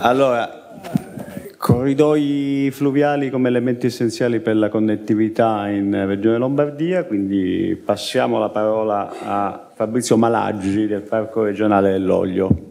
Allora, corridoi fluviali come elementi essenziali per la connettività in Regione Lombardia, quindi passiamo la parola a Fabrizio Malaggi del Parco regionale dell'Oglio.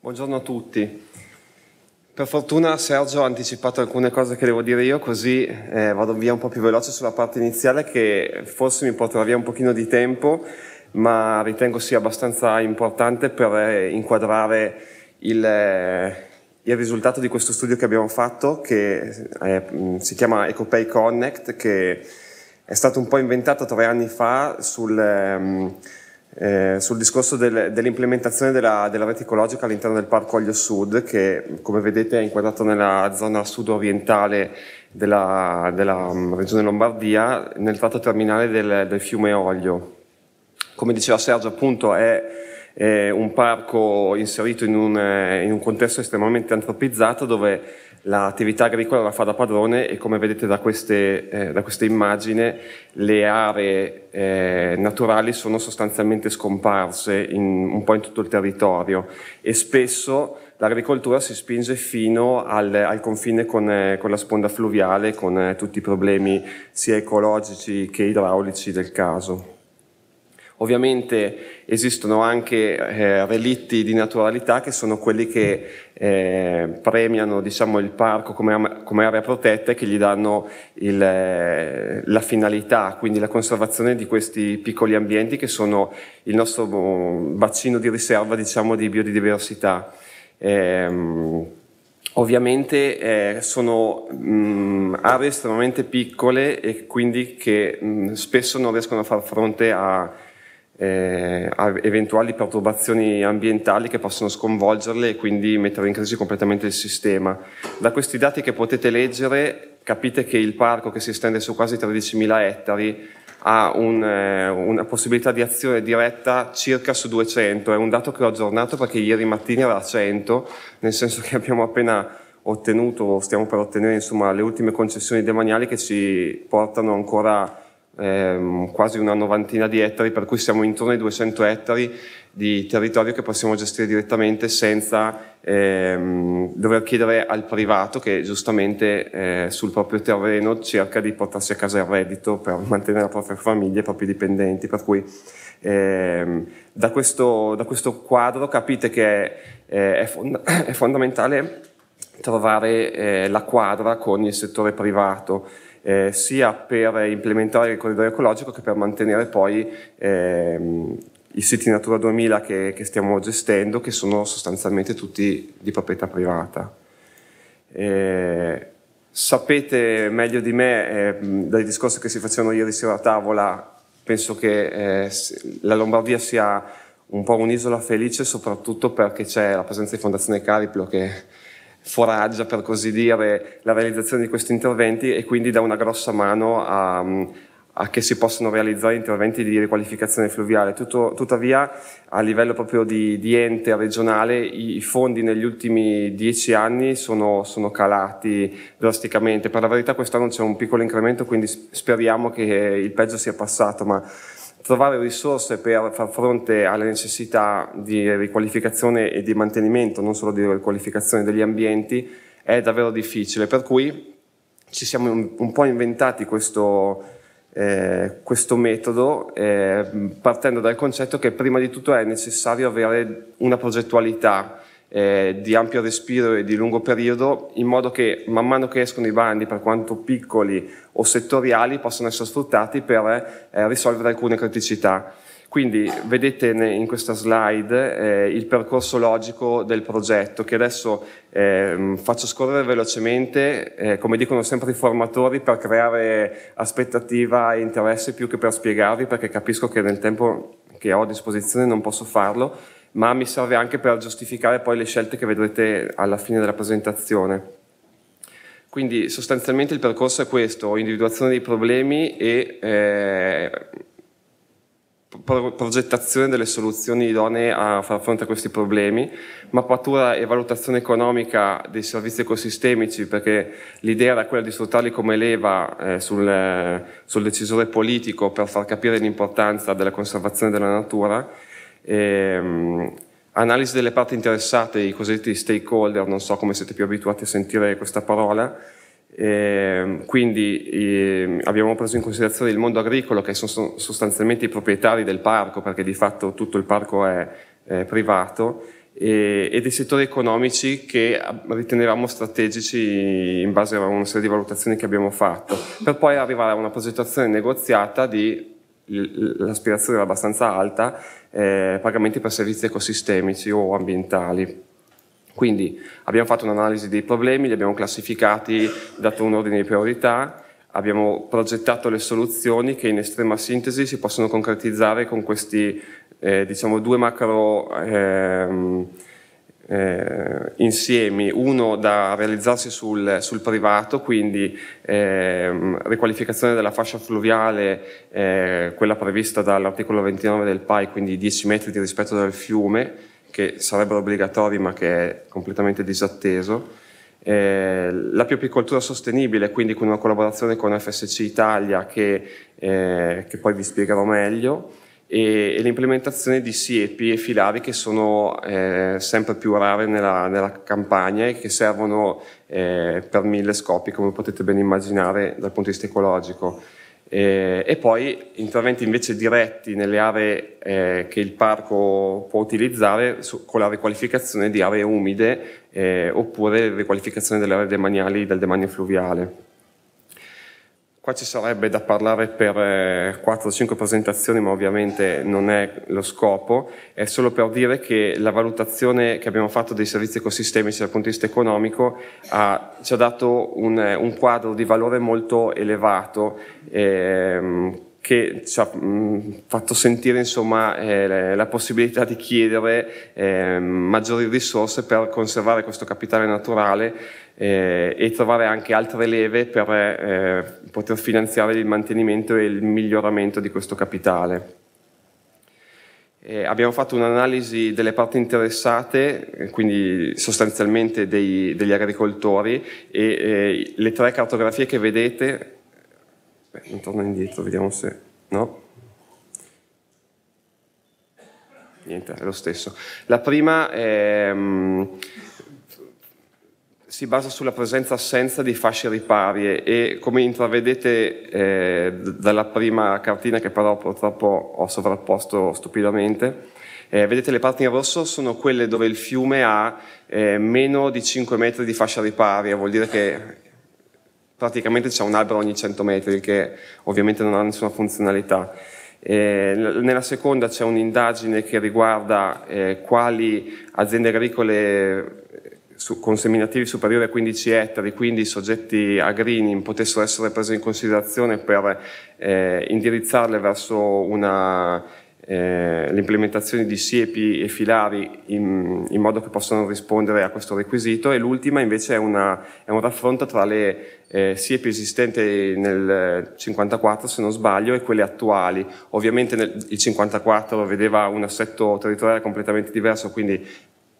Buongiorno a tutti. Per fortuna Sergio ha anticipato alcune cose che devo dire io, così eh, vado via un po' più veloce sulla parte iniziale che forse mi porterà via un pochino di tempo, ma ritengo sia abbastanza importante per eh, inquadrare il, eh, il, risultato di questo studio che abbiamo fatto, che eh, si chiama EcoPay Connect, che è stato un po' inventato tre anni fa sul... Ehm, eh, sul discorso del, dell'implementazione della, della, rete ecologica all'interno del Parco Oglio Sud, che come vedete è inquadrato nella zona sud-orientale della, della um, regione Lombardia, nel tratto terminale del, del, fiume Oglio. Come diceva Sergio, appunto è, è un parco inserito in un, in un contesto estremamente antropizzato dove l'attività agricola la fa da padrone e come vedete da queste, eh, da queste immagini le aree eh, naturali sono sostanzialmente scomparse in, un po' in tutto il territorio e spesso l'agricoltura si spinge fino al, al confine con, eh, con, la sponda fluviale con eh, tutti i problemi sia ecologici che idraulici del caso. Ovviamente esistono anche eh, relitti di naturalità che sono quelli che eh, premiano diciamo, il parco come, come, area protetta e che gli danno il, eh, la finalità, quindi la conservazione di questi piccoli ambienti che sono il nostro mm, bacino di riserva diciamo, di biodiversità. Ehm, ovviamente eh, sono mh, mm, aree estremamente piccole e quindi che mh, mm, spesso non riescono a far fronte a eh, eventuali perturbazioni ambientali che possono sconvolgerle e quindi mettere in crisi completamente il sistema. Da questi dati che potete leggere capite che il parco che si estende su quasi 13.000 ettari ha un, eh, una possibilità di azione diretta circa su 200, è un dato che ho aggiornato perché ieri mattina era 100, nel senso che abbiamo appena ottenuto, stiamo per ottenere insomma, le ultime concessioni demaniali che ci portano ancora ehm, quasi una novantina di ettari, per cui siamo intorno ai 200 ettari di territorio che possiamo gestire direttamente senza ehm, dover chiedere al privato che giustamente eh, sul proprio terreno cerca di portarsi a casa il reddito per mantenere la propria famiglia e i propri dipendenti. Per cui ehm, da, questo, da, questo, quadro capite che è, è, fond è fondamentale trovare eh, la quadra con il settore privato eh, sia per implementare il corridoio ecologico che per mantenere poi ehm, i siti Natura 2000 che, che, stiamo gestendo, che sono sostanzialmente tutti di proprietà privata. Eh, sapete meglio di me, eh, dai discorsi che si facevano ieri sera a tavola, penso che eh, la Lombardia sia un po' un'isola felice, soprattutto perché c'è la presenza di Fondazione Cariplo che foraggia, per così dire, la realizzazione di questi interventi e quindi dà una grossa mano a, a che si possano realizzare interventi di riqualificazione fluviale. Tutto, tuttavia, a livello proprio di, di, ente regionale, i fondi negli ultimi dieci anni sono, sono calati drasticamente. Per la verità quest'anno c'è un piccolo incremento, quindi speriamo che il peggio sia passato, ma trovare risorse per far fronte alle necessità di riqualificazione e di mantenimento, non solo di riqualificazione degli ambienti, è davvero difficile. Per cui ci siamo un, po' inventati questo, eh, questo metodo eh, partendo dal concetto che prima di tutto è necessario avere una progettualità eh, di ampio respiro e di lungo periodo, in modo che man mano che escono i bandi, per quanto piccoli o settoriali, possano essere sfruttati per eh, risolvere alcune criticità. Quindi vedete in questa slide eh, il percorso logico del progetto che adesso eh, faccio scorrere velocemente, eh, come dicono sempre i formatori, per creare aspettativa e interesse più che per spiegarvi, perché capisco che nel tempo che ho a disposizione non posso farlo, ma mi serve anche per giustificare poi le scelte che vedrete alla fine della presentazione. Quindi sostanzialmente il percorso è questo, individuazione dei problemi e eh, progettazione delle soluzioni idonee a far fronte a questi problemi, mappatura e valutazione economica dei servizi ecosistemici, perché l'idea era quella di sfruttarli come leva eh, sul, sul, decisore politico per far capire l'importanza della conservazione della natura, ehm, analisi delle parti interessate, i cosiddetti stakeholder, non so come siete più abituati a sentire questa parola, eh, quindi eh, abbiamo preso in considerazione il mondo agricolo che sono sostanzialmente i proprietari del parco perché di fatto tutto il parco è, è privato e, e, dei settori economici che ritenevamo strategici in base a una serie di valutazioni che abbiamo fatto per poi arrivare a una progettazione negoziata di l'aspirazione era abbastanza alta eh, pagamenti per servizi ecosistemici o ambientali. Quindi abbiamo fatto un'analisi dei problemi, li abbiamo classificati, dato un ordine di priorità, abbiamo progettato le soluzioni che in estrema sintesi si possono concretizzare con questi eh, diciamo, due macro ehm, eh, insiemi, uno da realizzarsi sul, sul privato, quindi ehm, riqualificazione della fascia fluviale, eh, quella prevista dall'articolo 29 del PAI, quindi 10 metri di rispetto del fiume, che sarebbero obbligatori ma che è completamente disatteso. Eh, la più sostenibile, quindi con una collaborazione con FSC Italia che, eh, che poi vi spiegherò meglio, e, e l'implementazione di siepi e filari che sono eh, sempre più rare nella, nella, campagna e che servono eh, per mille scopi, come potete ben immaginare dal punto di vista ecologico. Eh, e poi interventi invece diretti nelle aree eh, che il parco può utilizzare su, con la riqualificazione di aree umide eh, oppure riqualificazione delle aree demaniali del demanio fluviale. Qua ci sarebbe da parlare per eh, 4-5 presentazioni, ma ovviamente non è lo scopo, è solo per dire che la valutazione che abbiamo fatto dei servizi ecosistemici dal punto di vista economico ha, ci ha dato un, un, quadro di valore molto elevato. Ehm, che ci ha mh, fatto sentire insomma, eh, la possibilità di chiedere eh, maggiori risorse per conservare questo capitale naturale eh, e trovare anche altre leve per eh, poter finanziare il mantenimento e il miglioramento di questo capitale. Eh, abbiamo fatto un'analisi delle parti interessate, eh, quindi sostanzialmente dei, degli agricoltori e le tre cartografie che vedete, beh, torno indietro, vediamo se, no? Niente, è lo stesso. La prima è... Um, si basa sulla presenza-assenza di fasce riparie e come intravedete eh, dalla prima cartina che però purtroppo ho sovrapposto stupidamente, eh, vedete le parti in rosso sono quelle dove il fiume ha eh, meno di 5 metri di fascia riparia, vuol dire che praticamente c'è un albero ogni 100 metri che ovviamente non ha nessuna funzionalità. Eh, nella seconda c'è un'indagine che riguarda eh, quali aziende agricole su, con seminativi superiori a 15 ettari, quindi soggetti a greening, potessero essere prese in considerazione per eh, indirizzarle verso eh, l'implementazione di siepi e filari in, in, modo che possano rispondere a questo requisito e l'ultima invece è, una, è un raffronto tra le eh, siepi esistenti nel 54 se non sbaglio e quelle attuali. Ovviamente nel, il 54 vedeva un assetto territoriale completamente diverso, quindi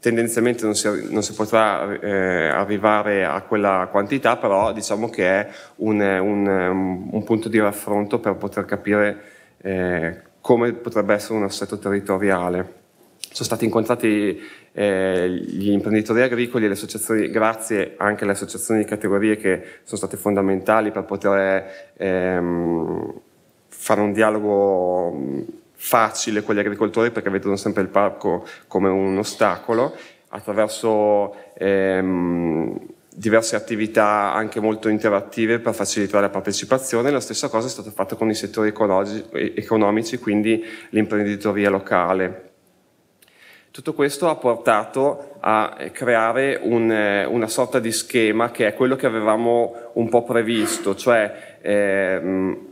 tendenzialmente non si, non si potrà eh, arrivare a quella quantità, però diciamo che è un, un, un punto di raffronto per poter capire eh, come potrebbe essere un assetto territoriale. Sono stati incontrati eh, gli imprenditori agricoli e le associazioni, grazie anche alle associazioni di categorie che sono state fondamentali per poter ehm, fare un dialogo facile con gli agricoltori perché vedono sempre il parco come un ostacolo attraverso ehm, diverse attività anche molto interattive per facilitare la partecipazione. La stessa cosa è stata fatta con i settori economici, quindi l'imprenditoria locale. Tutto questo ha portato a creare un, una sorta di schema che è quello che avevamo un po' previsto, cioè ehm,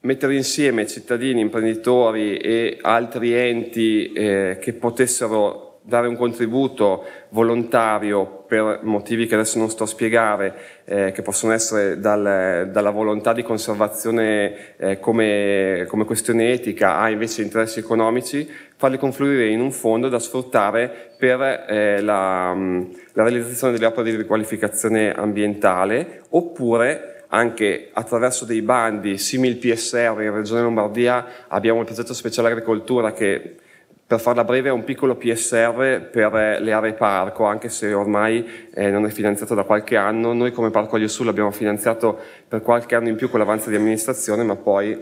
mettere insieme cittadini, imprenditori e altri enti eh, che potessero dare un contributo volontario per motivi che adesso non sto a spiegare, eh, che possono essere dal, dalla volontà di conservazione eh, come, come, questione etica a invece interessi economici, farli confluire in un fondo da sfruttare per eh, la, la realizzazione delle opere di riqualificazione ambientale oppure anche attraverso dei bandi simili PSR in Regione Lombardia abbiamo il progetto speciale agricoltura che per farla breve è un piccolo PSR per le aree parco, anche se ormai eh, non è finanziato da qualche anno. Noi come Parco Aglio Sul l'abbiamo finanziato per qualche anno in più con l'avanzo di amministrazione, ma poi,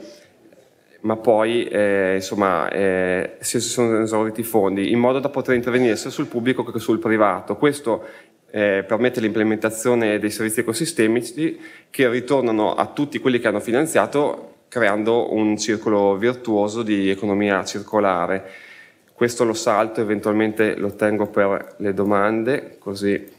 ma poi eh, insomma, eh, si sono esauriti i fondi, in modo da poter intervenire sia sul pubblico che sul privato. Questo eh, permette l'implementazione dei servizi ecosistemici che ritornano a tutti quelli che hanno finanziato creando un circolo virtuoso di economia circolare. Questo lo salto, eventualmente lo tengo per le domande, così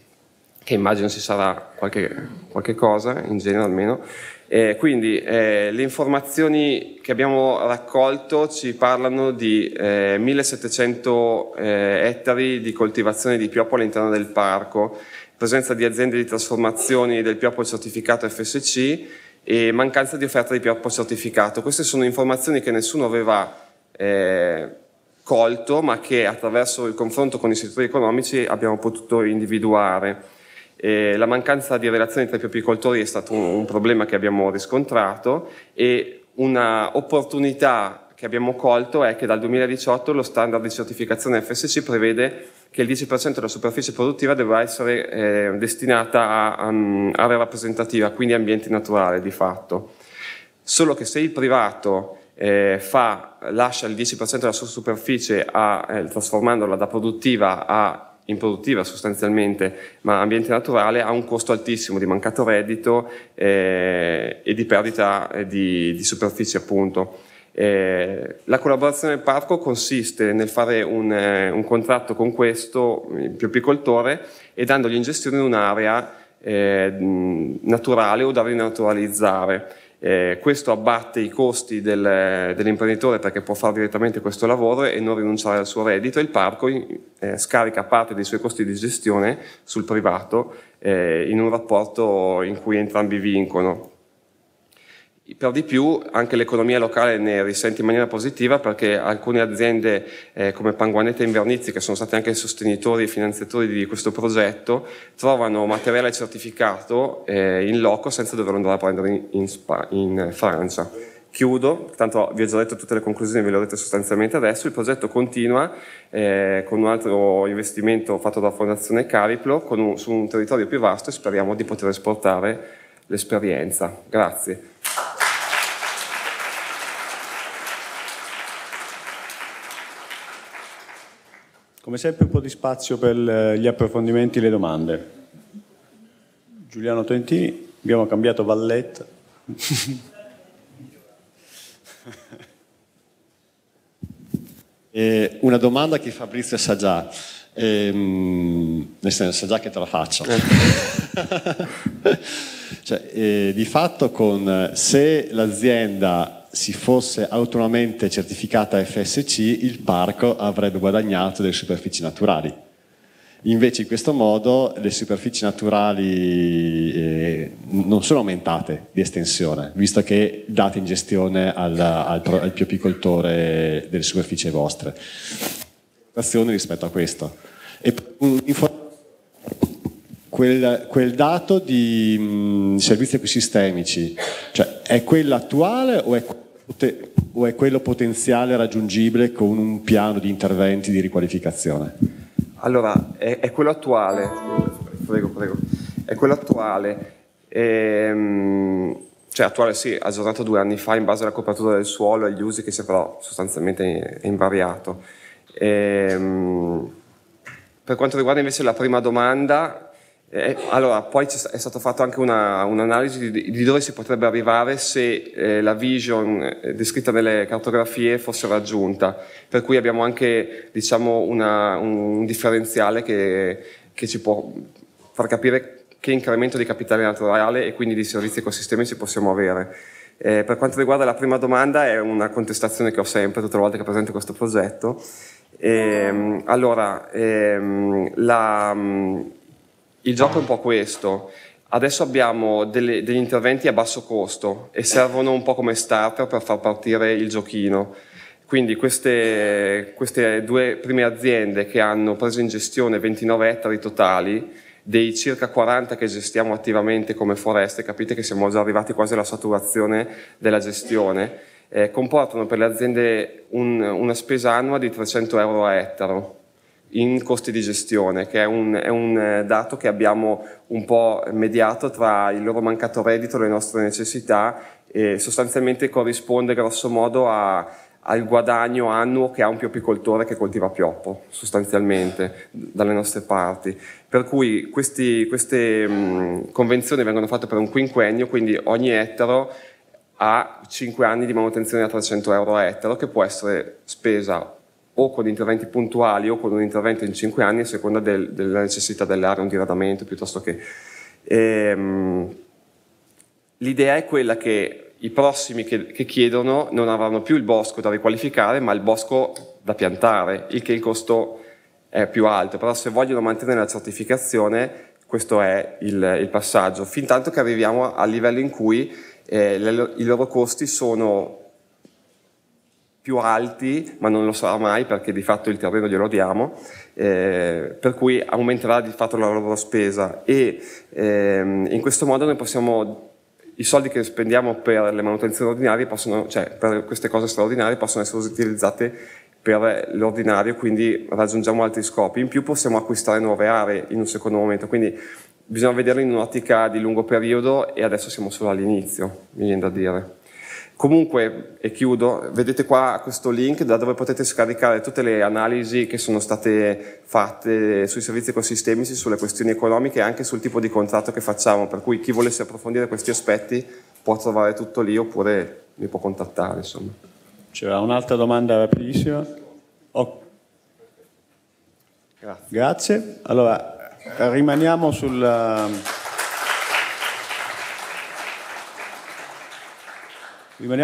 che immagino ci sarà qualche, qualche cosa, in genere almeno. Eh, quindi eh, le informazioni che abbiamo raccolto ci parlano di eh, 1700 eh, ettari di coltivazione di pioppo all'interno del parco, presenza di aziende di trasformazione del pioppo certificato FSC e mancanza di offerta di pioppo certificato. Queste sono informazioni che nessuno aveva eh, colto, ma che attraverso il confronto con i settori economici abbiamo potuto individuare. Eh, la mancanza di relazioni tra i apicoltori è stato un, un problema che abbiamo riscontrato e una opportunità che abbiamo colto è che dal 2018 lo standard di certificazione FSC prevede che il 10% della superficie produttiva debba essere eh, destinata a, a, area rappresentativa, quindi ambiente naturale di fatto. Solo che se il privato eh, fa, lascia il 10% della sua superficie a, eh, trasformandola da produttiva a improduttiva sostanzialmente, ma ambiente naturale, ha un costo altissimo di mancato reddito eh, e di perdita eh, di, di superficie appunto. Eh, la collaborazione del parco consiste nel fare un, eh, un contratto con questo più apicoltore e dandogli in gestione un'area eh, naturale o da rinaturalizzare. Eh, questo abbatte i costi del, dell'imprenditore perché può fare direttamente questo lavoro e non rinunciare al suo reddito e il parco eh, scarica parte dei suoi costi di gestione sul privato eh, in un rapporto in cui entrambi vincono. Per di più anche l'economia locale ne risente in maniera positiva perché alcune aziende eh, come Panguanetta e Invernizzi, che sono stati anche sostenitori e finanziatori di questo progetto, trovano materiale certificato eh, in loco senza doverlo andare a prendere in, in, Spa, in Francia. Chiudo, tanto vi ho già detto tutte le conclusioni, ve le ho dette sostanzialmente adesso, il progetto continua eh, con un altro investimento fatto dalla Fondazione Cariplo un, su un territorio più vasto e speriamo di poter esportare l'esperienza. Grazie. Come sempre un po' di spazio per gli approfondimenti e le domande. Giuliano Trentini, abbiamo cambiato valletta. eh, una domanda che Fabrizio sa già, ehm, nel senso sa già che te la faccio. Eh. cioè, eh, di fatto con se l'azienda si fosse autonomamente certificata FSC, il parco avrebbe guadagnato delle superfici naturali. Invece in questo modo le superfici naturali eh, non sono aumentate di estensione, visto che date in gestione al, al, al più apicoltore delle superfici vostre. Azioni rispetto a questo. E, quel, quel, dato di mh, servizi ecosistemici, cioè è quello attuale o è quello o è quello potenziale raggiungibile con un piano di interventi di riqualificazione? Allora, è, è quello attuale, prego, prego, è quello attuale, ehm, cioè attuale sì, aggiornato due anni fa in base alla copertura del suolo e agli usi che si è però sostanzialmente invariato. Ehm, per quanto riguarda invece la prima domanda, eh, allora, poi è stato fatto anche una, un'analisi di, di, dove si potrebbe arrivare se eh, la vision eh, descritta nelle cartografie fosse raggiunta, per cui abbiamo anche diciamo, una, un differenziale che, che, ci può far capire che incremento di capitale naturale e quindi di servizi ecosistemici possiamo avere. Eh, per quanto riguarda la prima domanda, è una contestazione che ho sempre tutte le volte che presento questo progetto, Ehm, allora, ehm, la, il gioco è un po' questo. Adesso abbiamo delle, degli interventi a basso costo e servono un po' come starter per far partire il giochino. Quindi queste, queste due prime aziende che hanno preso in gestione 29 ettari totali, dei circa 40 che gestiamo attivamente come foreste, capite che siamo già arrivati quasi alla saturazione della gestione, eh, comportano per le aziende un, una spesa annua di 300 euro a ettaro in costi di gestione, che è un, è un, eh, dato che abbiamo un po' mediato tra il loro mancato reddito e le nostre necessità e sostanzialmente corrisponde grosso modo a, al guadagno annuo che ha un piopicoltore che coltiva pioppo, sostanzialmente, dalle nostre parti. Per cui questi, queste mh, convenzioni vengono fatte per un quinquennio, quindi ogni ettaro ha 5 anni di manutenzione a 300 euro a ettaro, che può essere spesa o con interventi puntuali o con un intervento in 5 anni a seconda del, della necessità dell'area, un diradamento piuttosto che... Ehm, l'idea è quella che i prossimi che, che, chiedono non avranno più il bosco da riqualificare ma il bosco da piantare, il che il costo è più alto, però se vogliono mantenere la certificazione questo è il, il passaggio, fin tanto che arriviamo al livello in cui eh, le, i loro costi sono più alti, ma non lo sarà mai perché di fatto il terreno glielo diamo, eh, per cui aumenterà di fatto la loro spesa e ehm, in questo modo noi possiamo i soldi che spendiamo per le manutenzioni ordinarie possono, cioè per queste cose straordinarie possono essere utilizzate per l'ordinario, quindi raggiungiamo altri scopi. In più possiamo acquistare nuove aree in un secondo momento, quindi bisogna vederlo in un'ottica di lungo periodo e adesso siamo solo all'inizio, mi viene da dire. Comunque, e chiudo, vedete qua questo link da dove potete scaricare tutte le analisi che sono state fatte sui servizi ecosistemici, sulle questioni economiche e anche sul tipo di contratto che facciamo, per cui chi volesse approfondire questi aspetti può trovare tutto lì oppure mi può contattare. Insomma. C'era un'altra domanda rapidissima. Oh. Grazie. Grazie. Allora, rimaniamo sul... Rimaniamo